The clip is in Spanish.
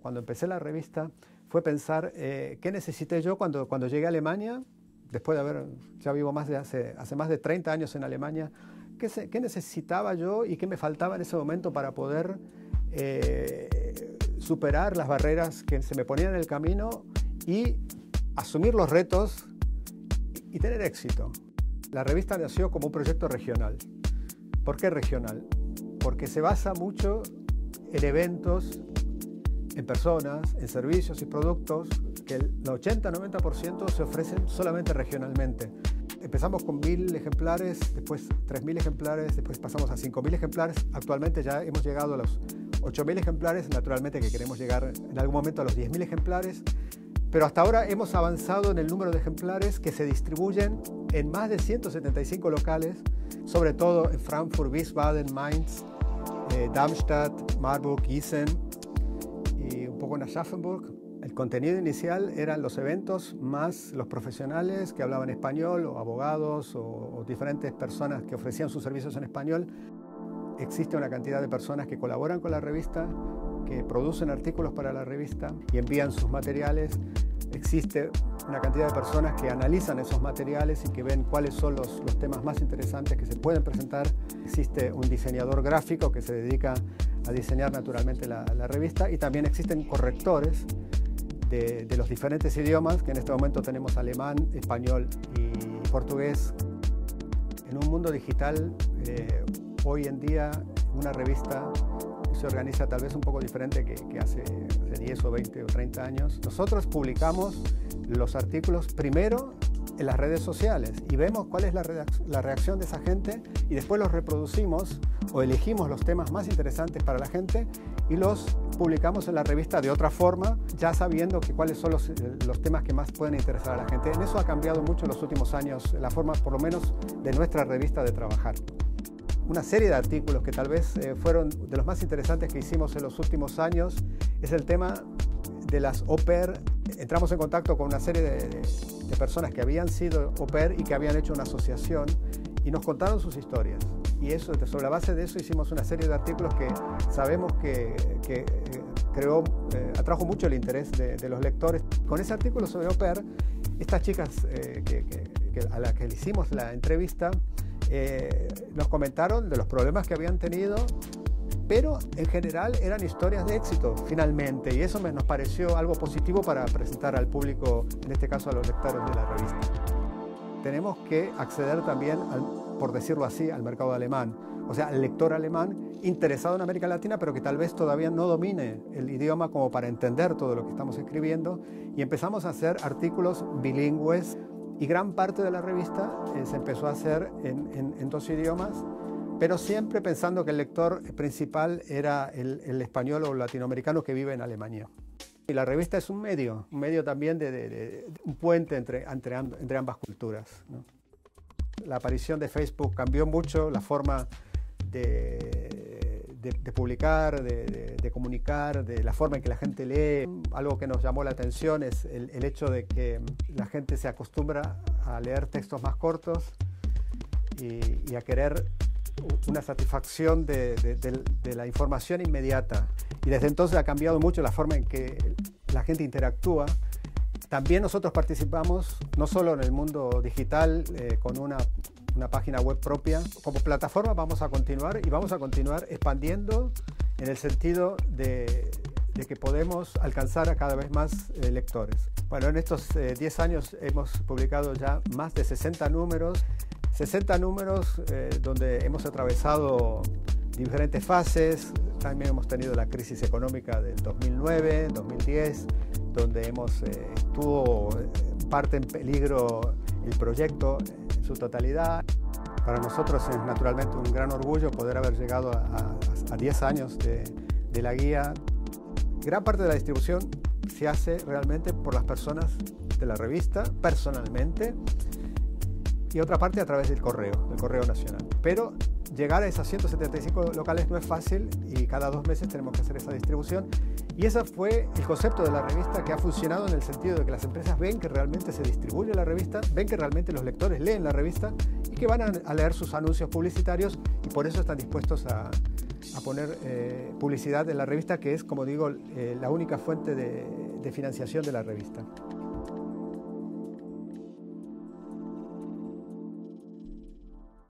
Cuando empecé la revista fue pensar eh, qué necesité yo cuando, cuando llegué a Alemania, después de haber, ya vivo más de hace, hace más de 30 años en Alemania, qué, qué necesitaba yo y qué me faltaba en ese momento para poder eh, superar las barreras que se me ponían en el camino y asumir los retos y tener éxito. La revista nació como un proyecto regional. ¿Por qué regional? Porque se basa mucho en eventos, en personas, en servicios y productos que el 80-90% se ofrecen solamente regionalmente. Empezamos con 1.000 ejemplares, después 3.000 ejemplares, después pasamos a 5.000 ejemplares. Actualmente ya hemos llegado a los 8.000 ejemplares, naturalmente que queremos llegar en algún momento a los 10.000 ejemplares. Pero hasta ahora hemos avanzado en el número de ejemplares que se distribuyen en más de 175 locales, sobre todo en Frankfurt, Wiesbaden, Mainz, eh, Darmstadt, Marburg, Gießen en Aschaffenburg. El contenido inicial eran los eventos más los profesionales que hablaban español o abogados o, o diferentes personas que ofrecían sus servicios en español. Existe una cantidad de personas que colaboran con la revista, que producen artículos para la revista y envían sus materiales. Existe una cantidad de personas que analizan esos materiales y que ven cuáles son los, los temas más interesantes que se pueden presentar. Existe un diseñador gráfico que se dedica a diseñar naturalmente la, revista y también existen correctores de, los diferentes idiomas, que en este momento tenemos alemán, español y portugués. En un mundo digital, eh, hoy en día una revista se organiza tal vez un poco diferente que, que hace, hace 10 o 20 o 30 años. Nosotros publicamos los artículos primero en las redes sociales y vemos cuál es la, la, reacción de esa gente y después los reproducimos o elegimos los temas más interesantes para la gente y los publicamos en la revista de otra forma, ya sabiendo que cuáles son los, los temas que más pueden interesar a la gente. En eso ha cambiado mucho en los últimos años la forma, por lo menos, de nuestra revista de trabajar una serie de artículos que tal vez eh, fueron de los más interesantes que hicimos en los últimos años es el tema de las au pair. Entramos en contacto con una serie de, de, de personas que habían sido au pair y que habían hecho una asociación y nos contaron sus historias. Y eso, sobre la base de eso hicimos una serie de artículos que sabemos que, que eh, creó, eh, atrajo mucho el interés de, de, los lectores. Con ese artículo sobre au pair, estas chicas eh, que, que, a las que le hicimos la entrevista, eh, nos comentaron de los problemas que habían tenido, pero en general eran historias de éxito finalmente y eso me, nos pareció algo positivo para presentar al público, en este caso a los lectores de la revista. Tenemos que acceder también, al, por decirlo así, al mercado alemán, o sea, al lector alemán interesado en América Latina, pero que tal vez todavía no domine el idioma como para entender todo lo que estamos escribiendo, y empezamos a hacer artículos bilingües y gran parte de la revista eh, se empezó a hacer en, en, en, dos idiomas, pero siempre pensando que el lector principal era el, español o latinoamericano que vive en Alemania. Y la revista es un medio, un medio también de, un puente entre, entre, ambas culturas. La aparición de Facebook cambió mucho la forma de, publicar, de, comunicar, de la forma en que la gente lee. Algo que nos llamó la atención es el, hecho de que la gente se acostumbra a leer textos más cortos y a querer una satisfacción de, la información inmediata. Y desde entonces ha cambiado mucho la forma en que la gente interactúa. También nosotros participamos no solo en el mundo digital eh, con una página web propia. Como plataforma vamos a continuar y vamos a continuar expandiendo en el sentido de, que podemos alcanzar a cada vez más eh, lectores. Bueno, en estos eh, 10 años hemos publicado ya más de 60 números, 60 números eh, donde hemos atravesado diferentes fases, también hemos tenido la crisis económica del 2009, 2010, donde hemos, eh, estuvo eh, parte en peligro el proyecto en su totalidad. Para nosotros es naturalmente un gran orgullo poder haber llegado a, a, a 10 años de, de la guía. Gran parte de la distribución se hace realmente por las personas de la revista, personalmente, y otra parte a través del correo, del correo nacional. Pero llegar a esas 175 locales no es fácil y cada dos meses tenemos que hacer esa distribución. Y ese fue el concepto de la revista que ha funcionado en el sentido de que las empresas ven que realmente se distribuye la revista, ven que realmente los lectores leen la revista y que van a, leer sus anuncios publicitarios y por eso están dispuestos a, poner eh, publicidad en la revista, que es, como digo, la única fuente de financiación de la revista.